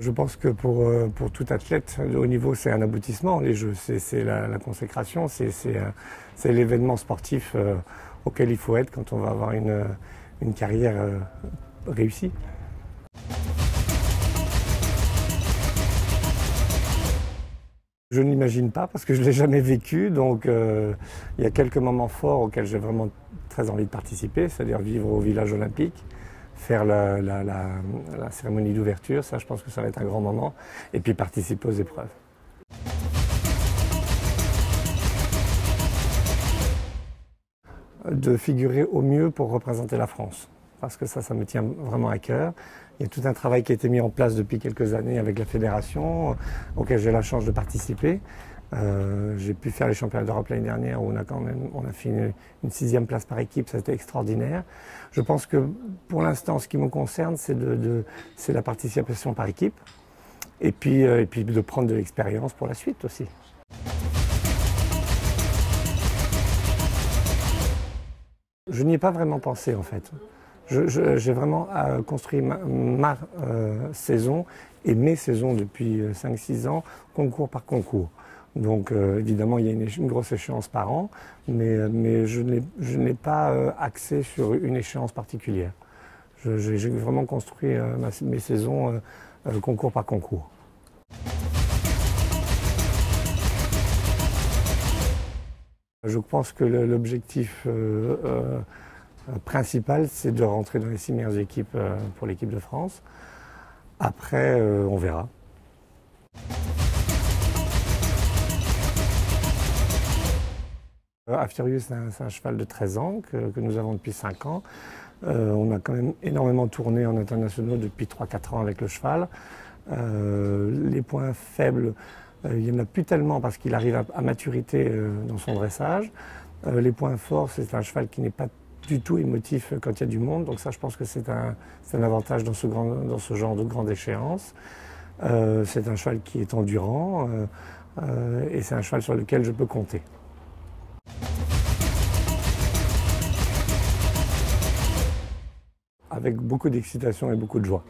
Je pense que pour, euh, pour tout athlète de haut niveau, c'est un aboutissement. Les Jeux, c'est la, la, consécration, c'est l'événement sportif euh, auquel il faut être quand on va avoir une, une carrière euh, réussie. Je ne l'imagine pas parce que je ne l'ai jamais vécu. Donc il y a quelques moments forts auxquels j'ai vraiment très envie de participer, c'est-à-dire vivre au village olympique faire la, cérémonie d'ouverture, ça je pense que ça va être un grand moment, et puis participer aux épreuves. De figurer au mieux pour représenter la France, parce que ça, ça me tient vraiment à cœur. Il y a tout un travail qui a été mis en place depuis quelques années avec la fédération, auquel j'ai la chance de participer. Euh, j'ai pu faire les championnats d'Europe l'année dernière où on a quand même on a fait une, sixième place par équipe, ça été extraordinaire. Je pense que pour l'instant, ce qui me concerne, c'est de, la participation par équipe et puis, euh, et puis de prendre de l'expérience pour la suite aussi. Je n'y ai pas vraiment pensé en fait. J'ai vraiment euh, construit ma, saison et mes saisons depuis 5-6 ans, concours par concours. Donc euh, évidemment, il y a une, grosse échéance par an, mais, mais je n'ai pas euh, axé sur une échéance particulière. J'ai vraiment construit euh, mes saisons concours par concours. Je pense que l'objectif principal, c'est de rentrer dans les six meilleures équipes pour l'équipe de France. Après, on verra. Aftirius, c'est un, cheval de 13 ans que, nous avons depuis 5 ans. Euh, on a quand même énormément tourné en internationaux depuis 3-4 ans avec le cheval. Euh, les points faibles, euh, il n'y en a plus tellement parce qu'il arrive à, maturité dans son dressage. les points forts, c'est un cheval qui n'est pas du tout émotif quand il y a du monde. Donc ça, je pense que c'est un, avantage dans ce, dans ce, genre de grande échéance. c'est un cheval qui est endurant et c'est un cheval sur lequel je peux compter. Avec beaucoup d'excitation et beaucoup de joie.